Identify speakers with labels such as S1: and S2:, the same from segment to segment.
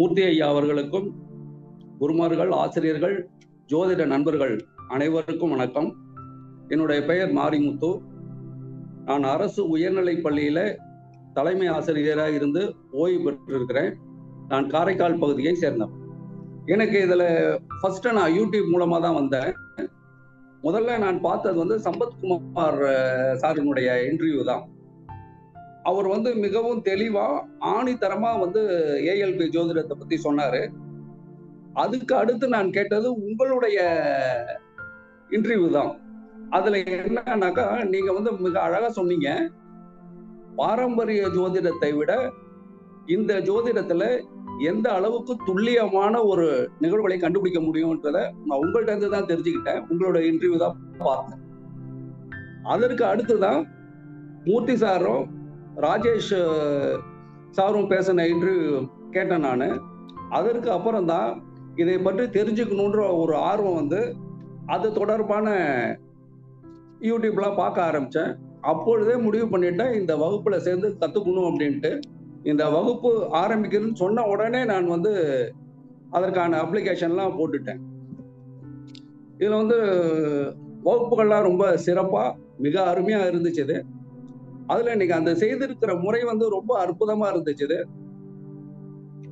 S1: மூர்த்தி ஐயா அவர்களுக்கும் குருமார்கள் ஆசிரியர்கள் ஜோதிட நண்பர்கள் அனைவருக்கும் வணக்கம். என்னுடைய பெயர் மாரிமுத்து. நான் அரசு உயர்நிலை பள்ளியில தலைமை ஆசிரியராக இருந்து ஓய்வு பெற்றிருக்கிறேன். நான் காரைக்கால் பகுதியை சேர்ந்தவன். எனக்கு இதுல ஃபர்ஸ்ட் நான் யூடியூப் மூலமா தான் வந்தேன். முதல்ல நான் பார்த்தது வந்து சம்பத்குமார் அஹ், சாரினுடைய இன்டர்வியூ தான். அவர் வந்து மிகவும் தெளிவா ஆணித்தரமா வந்து ஏஎல்பி ஜோதிடத்தை பத்தி சொன்னாரு. அதுக்கு அடுத்து நான் கேட்டது உங்களுடைய இன்டர்வியூ தான். அதுல என்னன்னாக்கா நீங்க வந்து மிக அழகா சொன்னீங்க. பாரம்பரிய ஜோதிடத்தை விட இந்த ஜோதிடத்துல எந்த அளவுக்கு துல்லியமான ஒரு நிகழ்வுகளை கண்டுபிடிக்க முடியும்ன்றத நான் உங்கள்ட்ட இருந்து தான் தெரிஞ்சுக்கிட்டேன். உங்களோட இன்டர்வியூ தான் பார்த்தேன். அதற்கு அடுத்துதான் மூர்த்தி சாரும் ராஜேஷ் சாரும் பேசின இன்டர்வியூ கேட்டேன் நான். அதற்கு அப்புறம் தான் இதை பற்றி தெரிஞ்சுக்கணுன்ற ஒரு ஆர்வம் வந்து அது தொடர்பான யூடியூப்லாம் பார்க்க ஆரம்பித்தேன் அப்பொழுதே முடிவு பண்ணிட்டேன் இந்த வகுப்பில் சேர்ந்து கற்றுக்கணும் அப்படின்ட்டு. இந்த வகுப்பு ஆரம்பிக்கிறதுன்னு சொன்ன உடனே நான் வந்து அதற்கான அப்ளிகேஷன்லாம் போட்டுட்டேன். இதில் வந்து வகுப்புகள்லாம் ரொம்ப சிறப்பாக மிக அருமையாக இருந்துச்சு இது. அதுல இன்னைக்கு அந்த செய்திருக்கிற முறை வந்து ரொம்ப அற்புதமா இருந்துச்சு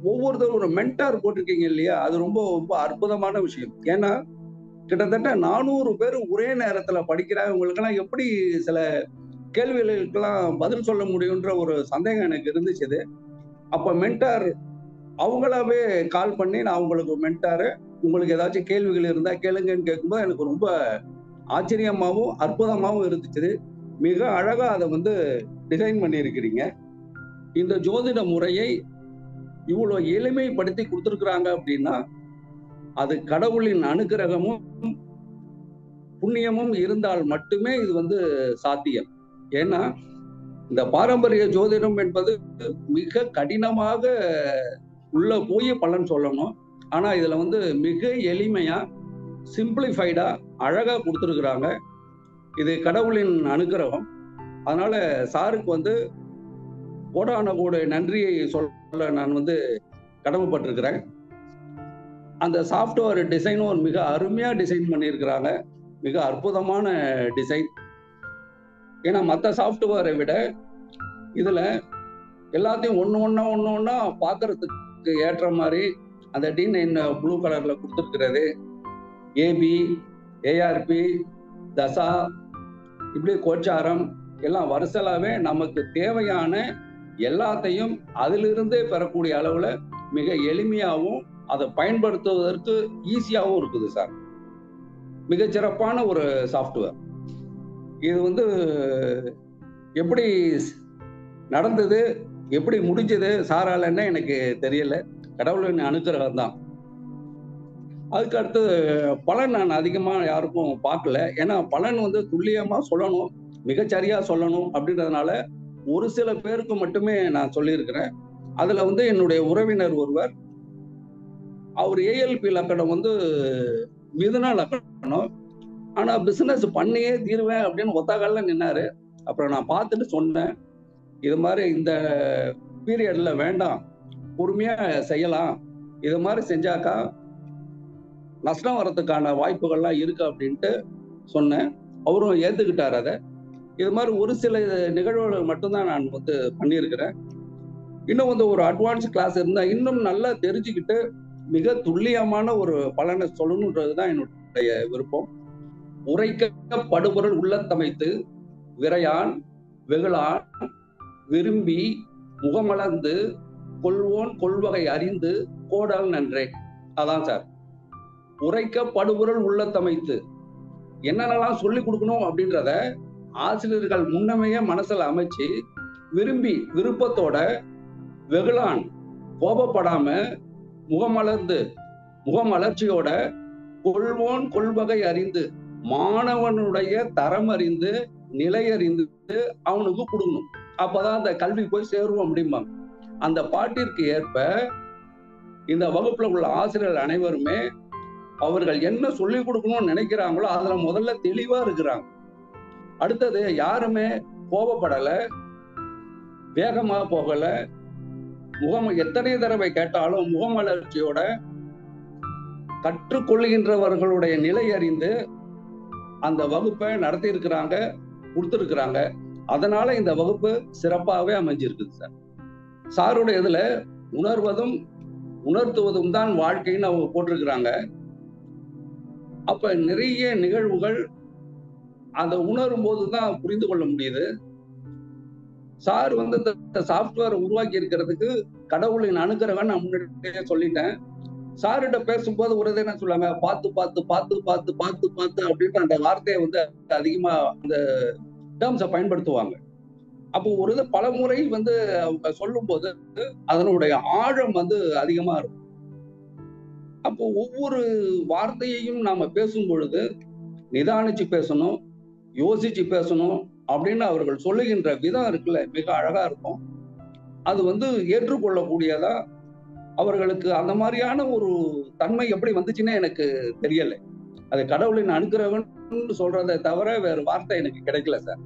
S1: ஒவ்வொருத்தரும் ஒரு மென்டார் போட்டிருக்கீங்க இல்லையா? அது ரொம்ப ரொம்ப அற்புதமான விஷயம். ஏன்னா கிட்டத்தட்ட நானூறு பேர் ஒரே நேரத்துல படிக்கிறாங்க எப்படி சில கேள்விகளுக்கெல்லாம் பதில் சொல்ல முடியுன்ற ஒரு சந்தேகம் எனக்கு இருந்துச்சு அப்ப மென்டார் அவங்களாவே கால் பண்ணி நான் உங்களுக்கு மென்டாரு உங்களுக்கு ஏதாச்சும் கேள்விகள் இருந்தா கேளுங்கன்னு கேட்கும்போது எனக்கு ரொம்ப ஆச்சரியமாகவும் அற்புதமாகவும் இருந்துச்சு மிக அழகா அதை வந்து டிசைன் பண்ணியிருக்கிறீங்க. இந்த ஜோதிட முறையை இவ்வளவு எளிமைப்படுத்தி கொடுத்துருக்குறாங்க அப்படின்னா அது கடவுளின் அனுகிரகமும் புண்ணியமும் இருந்தால் மட்டுமே இது வந்து சாத்தியம். ஏன்னா இந்த பாரம்பரிய ஜோதிடம் என்பது மிக கடினமாக உள்ள போய் பலன் சொல்லணும். ஆனா இதுல வந்து மிக எளிமையா சிம்பிளிஃபைடா அழகா கொடுத்துருக்குறாங்க. இது கடவுளின் அனுகிரகம். அதனால சாருக்கு வந்து கோடான கோடு நன்றியை சொல்ல நான் வந்து கடமைப்பட்டிருக்கிறேன். அந்த சாஃப்ட்வேர் டிசைனும் ஒரு மிக அருமையாக டிசைன் பண்ணியிருக்கிறாங்க. மிக அற்புதமான டிசைன் ஏன்னா மற்ற சாஃப்ட்வேரை விட இதில் எல்லாத்தையும் ஒன்று ஒன்றா ஒன்று ஒன்றா பார்க்கறதுக்கு ஏற்ற மாதிரி அந்த டீன் என்ன ப்ளூ கலரில் கொடுத்துருக்கிறது. ஏபி ஏஆர்பி தசா இப்படி கோச்சாரம் எல்லாம் வரிசலாவே நமக்கு தேவையான எல்லாத்தையும் அதிலிருந்தே பெறக்கூடிய அளவுல மிக எளிமையாகவும் அதை பயன்படுத்துவதற்கு ஈஸியாகவும் இருக்குது சார். மிகச்சிறப்பான ஒரு சாஃப்ட்வேர் இது வந்து எப்படி நடந்தது எப்படி முடிஞ்சது சாராலன்னு எனக்கு தெரியல. கடவுளின் அனுக்கிரகம் தான். அதுக்கு அடுத்தது பலன் நான் அதிகமாக யாருக்கும் பார்க்கல. ஏன்னா பலன் வந்து துல்லியமாக சொல்லணும் மிகச்சரியாக சொல்லணும் அப்படின்றதுனால ஒரு சில பேருக்கு மட்டுமே நான் சொல்லியிருக்கிறேன். அதில் வந்து என்னுடைய உறவினர் ஒருவர் அவர் ஏஎல்பி லக்கணம் வந்து மிதுன லக்கணம். ஆனால் பிஸ்னஸ் பண்ணியே தீருவேன் அப்படின்னு ஒத்த நின்னாரு. அப்புறம் நான் பார்த்துட்டு சொன்னேன் இது மாதிரி இந்த பீரியடில் வேண்டாம் பொறுமையாக செய்யலாம் இது மாதிரி செஞ்சாக்கா நஷ்டம் வர்றதுக்கான வாய்ப்புகள்லாம் இருக்கு அப்படின்ட்டு சொன்னேன். அவரும் ஏத்துக்கிட்டார் அதை. இது மாதிரி ஒரு சில நிகழ்வுகள் மட்டும்தான் நான் வந்து பண்ணியிருக்கிறேன். இன்னும் வந்து ஒரு அட்வான்ஸ் கிளாஸ் இருந்தால் இன்னும் நல்லா தெரிஞ்சுக்கிட்டு மிக துல்லியமான ஒரு பலனை சொல்லணுன்றது தான் என்னுடைய விருப்பம். உரைக்கப்படுபொருள் உள்ளத்தமைத்து விரையான் வெகுளான் விரும்பி முகமலர்ந்து கொள்வோன் கொள்வகை அறிந்து கோடல் நன்றே. அதான் சார். உரைக்கப்படுபொருள் உள்ளத்தமைத்து. என்னென்னலாம் சொல்லி கொடுக்கணும் அப்படின்றத ஆசிரியர்கள் முன்னமையே மனசுல அமைச்சு விரும்பி விருப்பத்தோட வெகுளான் கோபப்படாம முகமலர்ந்து முகமலர்ச்சியோட கொள்வோன் கொள்வகை அறிந்து மாணவனுடைய தரம் அறிந்து நிலை அறிந்து அவனுக்கு கொடுக்கணும். அப்பதான் அந்த கல்வி போய் சேருவோம் அப்படிம்பாங்க. அந்த பாட்டிற்கு ஏற்ப இந்த வகுப்புல உள்ள ஆசிரியர்கள் அனைவருமே அவர்கள் என்ன சொல்லி கொடுக்கணும்னு நினைக்கிறாங்களோ அதுல முதல்ல தெளிவா இருக்கிறாங்க. அடுத்தது யாருமே கோபப்படல வேகமா போகல. முகம் எத்தனை தடவை கேட்டாலும் முகமலர்ச்சியோட கற்றுக்கொள்கின்றவர்களுடைய நிலை அறிந்து அந்த வகுப்பை நடத்தி இருக்கிறாங்க கொடுத்துருக்குறாங்க. அதனால இந்த வகுப்பு சிறப்பாகவே அமைஞ்சிருக்குது சார். சாருடைய இதுல உணர்வதும் உணர்த்துவதும் தான் வாழ்க்கைன்னு அவங்க போட்டிருக்கிறாங்க. அப்ப நிறைய நிகழ்வுகள் அதை உணரும் போது தான் புரிந்து கொள்ள முடியுது. சார் வந்து இந்த சாஃப்ட்வேர் உருவாக்கி இருக்கிறதுக்கு கடவுளின் அனுகிரகம் நான் முன்னாடியே சொல்லிட்டேன். சார்கிட்ட பேசும்போது ஒரு இது என்ன சொல்லுவாங்க பார்த்து பார்த்து பார்த்து பார்த்து பார்த்து பார்த்து அப்படின்ற அந்த வார்த்தையை வந்து அதிகமா அந்த டேர்ம்ஸை பயன்படுத்துவாங்க. அப்போ ஒரு இது பல முறை வந்து அவங்க சொல்லும்போது அதனுடைய ஆழம் வந்து அதிகமா இருக்கும். அப்போ ஒவ்வொரு வார்த்தையையும் நாம பேசும் பொழுது நிதானிச்சு பேசணும் யோசிச்சு பேசணும் அப்படின்னு அவர்கள் சொல்லுகின்ற விதம் இருக்குல்ல மிக அழகா இருக்கும். அது வந்து ஏற்றுக்கொள்ளக்கூடியதா அவர்களுக்கு அந்த மாதிரியான ஒரு தன்மை எப்படி வந்துச்சுன்னே எனக்கு தெரியலை. அது கடவுளின் அனுக்கிறவன் சொல்றதை தவிர வேறு வார்த்தை எனக்கு கிடைக்கல சார்.